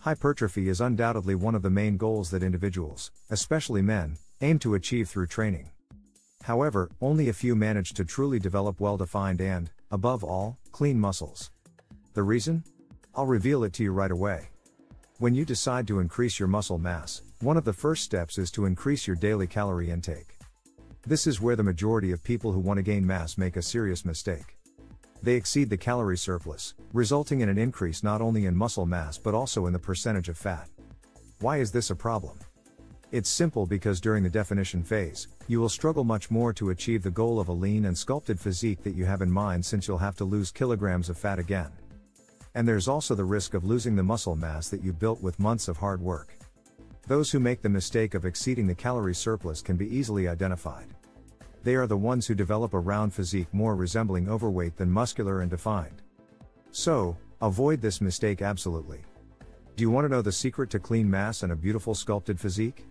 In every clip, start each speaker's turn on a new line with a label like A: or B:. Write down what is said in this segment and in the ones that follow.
A: Hypertrophy is undoubtedly one of the main goals that individuals, especially men, aim to achieve through training. However, only a few manage to truly develop well defined and, above all, clean muscles. The reason? I'll reveal it to you right away. When you decide to increase your muscle mass, one of the first steps is to increase your daily calorie intake. This is where the majority of people who want to gain mass make a serious mistake. They exceed the calorie surplus, resulting in an increase not only in muscle mass but also in the percentage of fat. Why is this a problem? It's simple because during the definition phase, you will struggle much more to achieve the goal of a lean and sculpted physique that you have in mind since you'll have to lose kilograms of fat again. And there's also the risk of losing the muscle mass that you built with months of hard work. Those who make the mistake of exceeding the calorie surplus can be easily identified. They are the ones who develop a round physique more resembling overweight than muscular and defined. So, avoid this mistake absolutely. Do you want to know the secret to clean mass and a beautiful sculpted physique?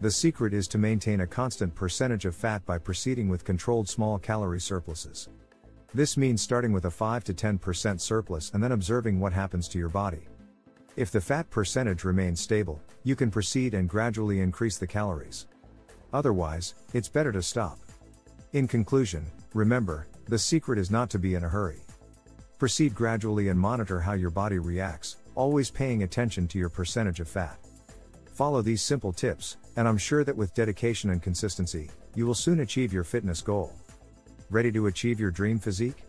A: The secret is to maintain a constant percentage of fat by proceeding with controlled small calorie surpluses. This means starting with a 5 to 10% surplus and then observing what happens to your body. If the fat percentage remains stable, you can proceed and gradually increase the calories. Otherwise, it's better to stop. In conclusion, remember, the secret is not to be in a hurry. Proceed gradually and monitor how your body reacts, always paying attention to your percentage of fat. Follow these simple tips, and I'm sure that with dedication and consistency, you will soon achieve your fitness goal. Ready to achieve your dream physique?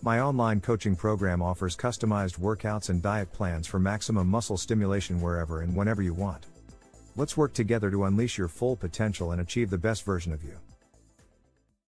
A: My online coaching program offers customized workouts and diet plans for maximum muscle stimulation wherever and whenever you want. Let's work together to unleash your full potential and achieve the best version of you.